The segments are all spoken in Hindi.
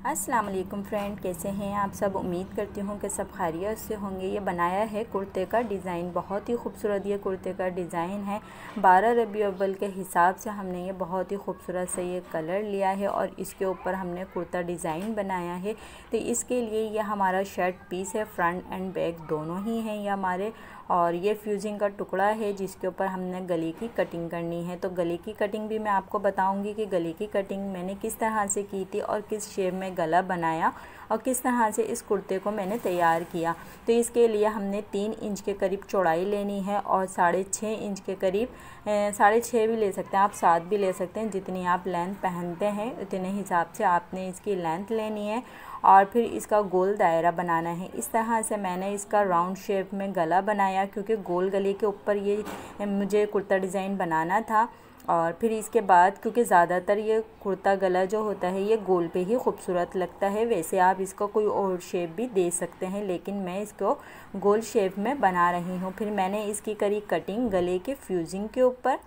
अस्सलाम वालेकुम फ्रेंड, कैसे हैं आप सब? उम्मीद करती हूँ कि सब खैरियत से होंगे। ये बनाया है कुर्ते का डिज़ाइन, बहुत ही खूबसूरत ये कुर्ते का डिज़ाइन है। बारह रबी अव्वल के हिसाब से हमने ये बहुत ही खूबसूरत से ये कलर लिया है और इसके ऊपर हमने कुर्ता डिज़ाइन बनाया है। तो इसके लिए ये हमारा शर्ट पीस है, फ्रंट एंड बैक दोनों ही हैं ये हमारे और ये फ्यूजिंग का टुकड़ा है जिसके ऊपर हमने गले की कटिंग करनी है। तो गले की कटिंग भी मैं आपको बताऊँगी कि गले की कटिंग मैंने किस तरह से की थी और किस शेप में गला बनाया और किस तरह से इस कुर्ते को मैंने तैयार किया। तो इसके लिए हमने तीन इंच के करीब चौड़ाई लेनी है और साढ़े छः इंच के करीब साढ़े छः भी ले सकते हैं, आप सात भी ले सकते हैं, जितनी आप लेंथ पहनते हैं, उतने हिसाब से आपने इसकी लेंथ लेनी है। और फिर इसका गोल दायरा बनाना है। इस तरह से मैंने इसका राउंड शेप में गला बनाया क्योंकि गोल गले के ऊपर ये मुझे कुर्ता डिज़ाइन बनाना था और फिर इसके बाद क्योंकि ज़्यादातर ये कुर्ता गला जो होता है ये गोल पे ही खूबसूरत लगता है। वैसे आप इसको कोई और शेप भी दे सकते हैं, लेकिन मैं इसको गोल शेप में बना रही हूँ। फिर मैंने इसकी करी कटिंग गले के फ्यूजिंग के ऊपर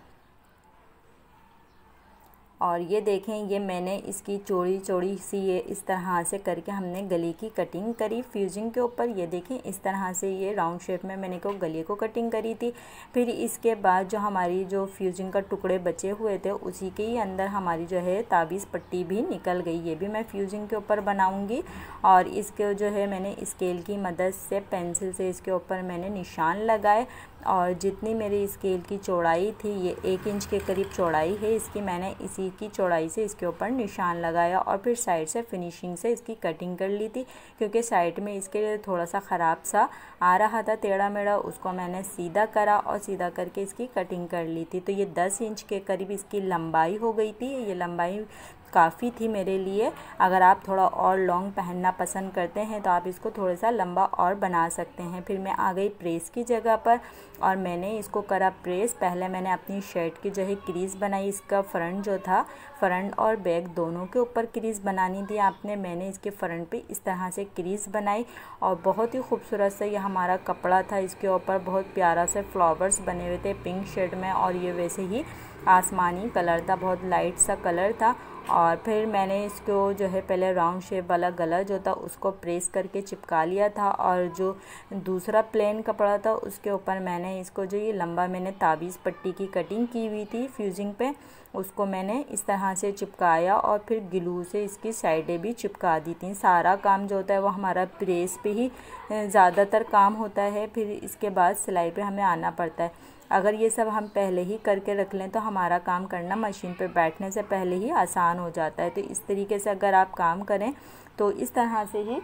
और ये देखें, ये मैंने इसकी चौड़ी चौड़ी सी ये इस तरह से करके हमने गले की कटिंग करी फ्यूजिंग के ऊपर। ये देखें, इस तरह से ये राउंड शेप में मैंने को गले को कटिंग करी थी। फिर इसके बाद जो हमारी जो फ्यूजिंग का टुकड़े बचे हुए थे, उसी के ही अंदर हमारी जो है ताबीज़ पट्टी भी निकल गई। ये भी मैं फ्यूजिंग के ऊपर बनाऊँगी। और इसके जो है मैंने स्केल की मदद से पेंसिल से इसके ऊपर मैंने निशान लगाए। और जितनी मेरी स्केल की चौड़ाई थी, ये एक इंच के करीब चौड़ाई है, इसकी मैंने इसी की चौड़ाई से इसके ऊपर निशान लगाया और फिर साइड से फिनिशिंग से इसकी कटिंग कर ली थी, क्योंकि साइड में इसके थोड़ा सा ख़राब सा आ रहा था टेढ़ा मेढ़ा, उसको मैंने सीधा करा और सीधा करके इसकी कटिंग कर ली थी। तो ये दस इंच के करीब इसकी लंबाई हो गई थी। ये लंबाई काफ़ी थी मेरे लिए। अगर आप थोड़ा और लॉन्ग पहनना पसंद करते हैं तो आप इसको थोड़ा सा लंबा और बना सकते हैं। फिर मैं आ गई प्रेस की जगह पर और मैंने इसको करा प्रेस। पहले मैंने अपनी शर्ट की जो है क्रीज़ बनाई, इसका फ्रंट जो था, फ्रंट और बैक दोनों के ऊपर क्रीज़ बनानी थी आपने। मैंने इसके फ्रंट पे इस तरह से क्रीज़ बनाई और बहुत ही खूबसूरत सा ये हमारा कपड़ा था। इसके ऊपर बहुत प्यारा से फ्लावर्स बने हुए थे पिंक शेड में और ये वैसे ही आसमानी कलर था, बहुत लाइट सा कलर था और फिर मैंने इसको जो है पहले राउंड शेप वाला गला जो था उसको प्रेस करके चिपका लिया था और जो दूसरा प्लेन कपड़ा था उसके ऊपर मैंने इसको जो ये लंबा मैंने ताबीज़ पट्टी की कटिंग की हुई थी फ्यूजिंग पे, उसको मैंने इस तरह से चिपकाया और फिर ग्लू से इसकी साइडें भी चिपका दी थी। सारा काम जो होता है वो हमारा प्रेस पे ही ज़्यादातर काम होता है, फिर इसके बाद सिलाई पे हमें आना पड़ता है। अगर ये सब हम पहले ही करके रख लें तो हमारा काम करना मशीन पर बैठने से पहले ही आसान हो जाता है। तो इस तरीके से अगर आप काम करें तो इस तरह से ही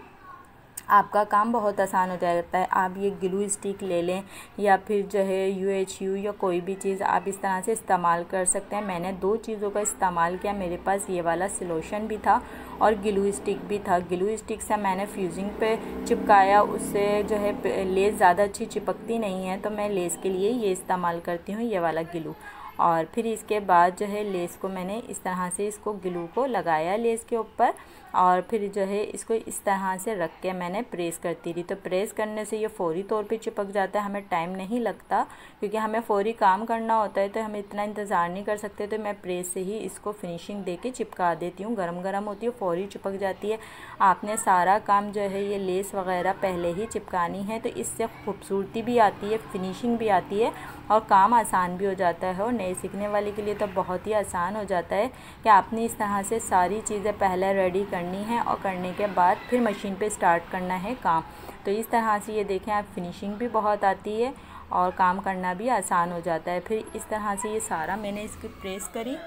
आपका काम बहुत आसान हो जाता है। आप ये ग्लू स्टिक ले लें या फिर जो है यू एच यू या कोई भी चीज़ आप इस तरह से इस्तेमाल कर सकते हैं। मैंने दो चीज़ों का इस्तेमाल किया। मेरे पास ये वाला सिलोशन भी था और ग्लू स्टिक भी था। ग्लू स्टिक से मैंने फ्यूजिंग पे चिपकाया। उससे जो है, लेस ज़्यादा अच्छी चिपकती नहीं है तो मैं लेस के लिए ये इस्तेमाल करती हूँ, ये वाला ग्लू और फिर इसके बाद जो है लेस को मैंने इस तरह से इसको ग्लू को लगाया लेस के ऊपर और फिर जो है इसको इस तरह से रख के मैंने प्रेस करती रही। तो प्रेस करने से ये फौरी तौर पे चिपक जाता है, हमें टाइम नहीं लगता क्योंकि हमें फौरी काम करना होता है तो हम इतना इंतज़ार नहीं कर सकते। तो मैं प्रेस से ही इसको फिनिशिंग दे के चिपका देती हूँ। गर्म गर्म होती है, फौरी चिपक जाती है। आपने सारा काम जो है ये लेस वगैरह पहले ही चिपकानी है तो इससे खूबसूरती भी आती है, फिनिशिंग भी आती है और काम आसान भी हो जाता है और नए सीखने वाले के लिए तो बहुत ही आसान हो जाता है कि आपने इस तरह से सारी चीज़ें पहले रेडी करनी है और करने के बाद फिर मशीन पर स्टार्ट करना है काम। तो इस तरह से ये देखें, आप फिनिशिंग भी बहुत आती है और काम करना भी आसान हो जाता है। फिर इस तरह से ये सारा मैंने इसकी प्रेस करी।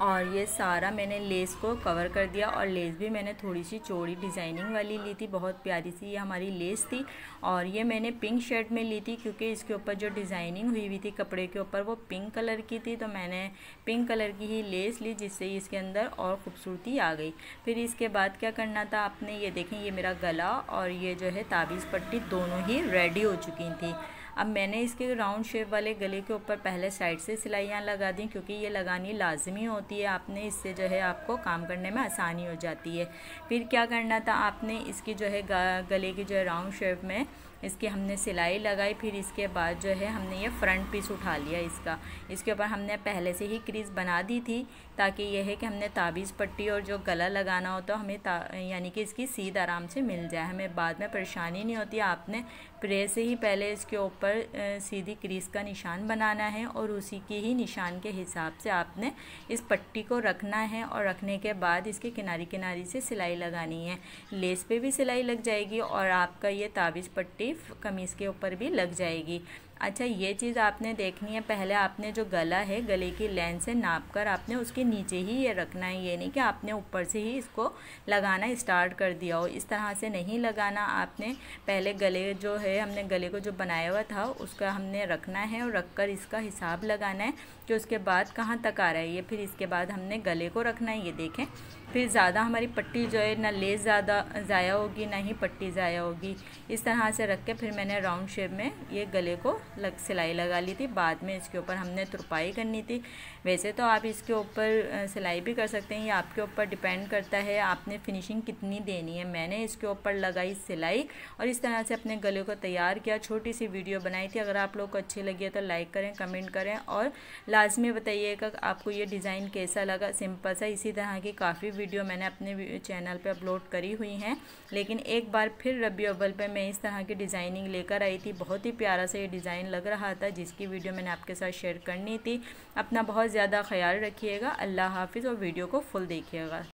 और ये सारा मैंने लेस को कवर कर दिया और लेस भी मैंने थोड़ी सी चौड़ी डिज़ाइनिंग वाली ली थी, बहुत प्यारी सी ये हमारी लेस थी और ये मैंने पिंक शर्ट में ली थी क्योंकि इसके ऊपर जो डिज़ाइनिंग हुई हुई थी कपड़े के ऊपर वो पिंक कलर की थी तो मैंने पिंक कलर की ही लेस ली जिससे इसके अंदर और ख़ूबसूरती आ गई। फिर इसके बाद क्या करना था, आपने ये देखें, ये मेरा गला और ये जो है ताबीज़ पट्टी दोनों ही रेडी हो चुकी थी। अब मैंने इसके राउंड शेप वाले गले के ऊपर पहले साइड से सिलाइयाँ लगा दी, क्योंकि ये लगानी लाजमी होती है। आपने इससे जो है आपको काम करने में आसानी हो जाती है। फिर क्या करना था? आपने इसकी जो है गले की जो है राउंड शेप में इसकी हमने सिलाई लगाई, फिर इसके बाद जो है हमने ये फ्रंट पीस उठा लिया इसका। इसके ऊपर हमने पहले से ही क्रीज बना दी थी ताकि यह है कि हमने ताबीज़ पट्टी और जो गला लगाना हो तो हमें यानी कि इसकी सीध आराम से मिल जाए। हमें बाद में परेशानी नहीं होती, आपने प्रेस से ही पहले इसके ऊपर सीधी क्रीज का निशान बनाना है और उसी के ही निशान के हिसाब से आपने इस पट्टी को रखना है और रखने के बाद इसके किनारी किनारी से सिलाई लगानी है। लेस पे भी सिलाई लग जाएगी और आपका ये ताबीज़ पट्टी कमीज़ के ऊपर भी लग जाएगी। अच्छा ये चीज़ आपने देखनी है। पहले आपने जो गला है, गले की लेंथ से नाप कर आपने उसके नीचे ही ये रखना है। ये नहीं कि आपने ऊपर से ही इसको लगाना स्टार्ट कर दिया हो। इस तरह से नहीं लगाना। आपने पहले गले जो है, हमने गले को जो बनाया हुआ था, उसका हमने रखना है और रख कर इसका हिसाब लगाना है कि उसके बाद कहाँ तक आ रहा है। ये फिर इसके बाद हमने गले को रखना है। ये देखें, फिर ज़्यादा हमारी पट्टी जो है, ना लेस ज़्यादा ज़ाया होगी, ना ही पट्टी ज़ाया होगी। इस तरह से रख के फिर मैंने राउंड शेप में ये गले को लग, सिलाई लगा ली थी, बाद में इसके ऊपर हमने तुरपाई करनी थी। वैसे तो आप इसके ऊपर सिलाई भी कर सकते हैं, ये आपके ऊपर डिपेंड करता है, आपने फिनिशिंग कितनी देनी है। मैंने इसके ऊपर लगाई सिलाई और इस तरह से अपने गले को तैयार किया, छोटी सी वीडियो बनाई थी। अगर आप लोग को अच्छी लगी है तो लाइक करें, कमेंट करें और लाजमी बताइएगा आपको ये डिज़ाइन कैसा लगा। सिंपल सा, इसी तरह की काफ़ी वीडियो मैंने अपने चैनल पर अपलोड करी हुई हैं। लेकिन एक बार फिर रबी अव्वल पर मैं इस तरह की डिज़ाइनिंग लेकर आई थी। बहुत ही प्यारा सा ये डिज़ाइन लग रहा था, जिसकी वीडियो मैंने आपके साथ शेयर करनी थी। अपना बहुत ज़्यादा ख्याल रखिएगा। अल्लाह हाफिज़ और वीडियो को फुल देखिएगा।